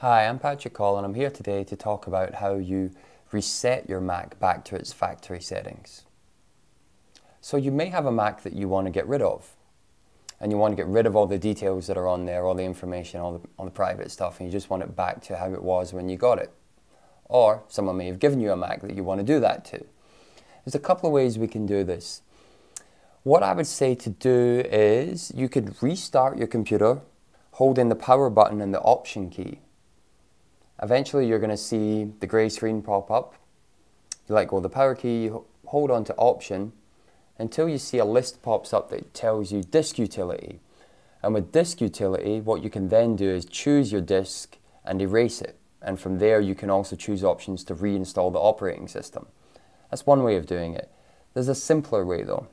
Hi, I'm Patrick Coll and I'm here today to talk about how you reset your Mac back to its factory settings. So you may have a Mac that you want to get rid of and you want to get rid of all the details that are on there, all the information, all the, all the private stuff and you just want it back to how it was when you got it. Or someone may have given you a Mac that you want to do that to. There's a couple of ways we can do this. What I would say to do is you could restart your computer holding the power button and the option key Eventually you're going to see the grey screen pop up. You let go of the power key, hold on to option until you see a list pops up that tells you disk utility. And with disk utility, what you can then do is choose your disk and erase it. And from there, you can also choose options to reinstall the operating system. That's one way of doing it. There's a simpler way though.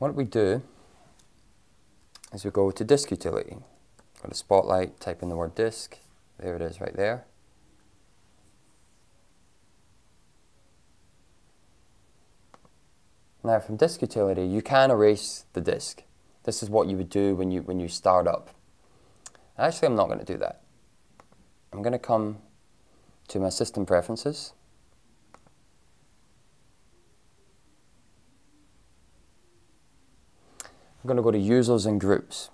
What we do is we go to disk utility. Go to Spotlight, type in the word disk, there it is right there. Now from disk utility, you can erase the disk. This is what you would do when you, when you start up. Actually, I'm not going to do that. I'm going to come to my system preferences. I'm going to go to users and groups.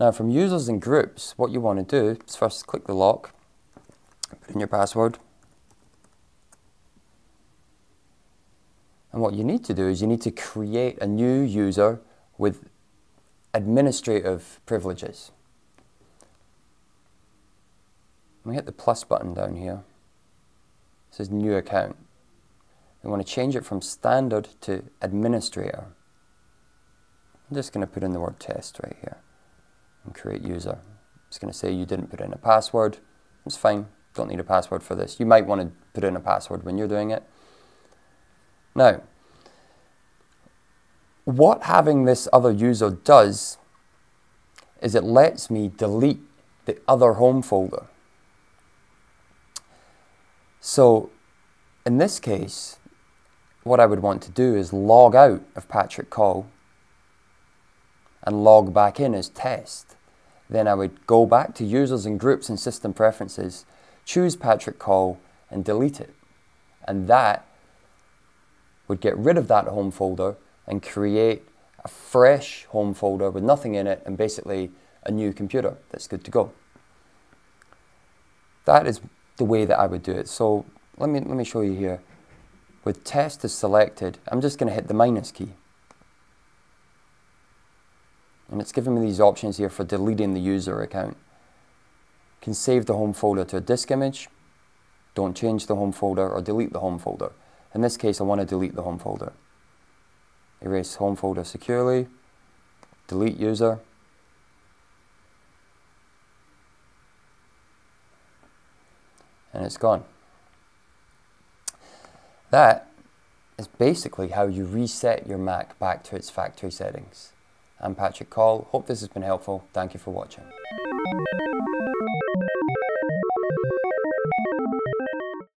Now from users and groups, what you want to do is first click the lock, put in your password. And what you need to do is you need to create a new user with administrative privileges. We hit the plus button down here. It says new account. We want to change it from standard to administrator. I'm just going to put in the word test right here and create user. It's going to say you didn't put in a password. It's fine. Don't need a password for this. You might want to put in a password when you're doing it. Now, what having this other user does is it lets me delete the other home folder. So in this case, what I would want to do is log out of Patrick Coll and log back in as test. Then I would go back to users and groups and system preferences, choose Patrick Coll and delete it. And that would get rid of that home folder and create a fresh home folder with nothing in it and basically a new computer that's good to go. That is the way that I would do it. So let me, let me show you here. With test is selected, I'm just going to hit the minus key. And it's giving me these options here for deleting the user account. Can save the home folder to a disk image, don't change the home folder or delete the home folder. In this case, I want to delete the home folder. Erase home folder securely, delete user, and it's gone. That is basically how you reset your Mac back to its factory settings. I'm Patrick Coll. Hope this has been helpful. Thank you for watching.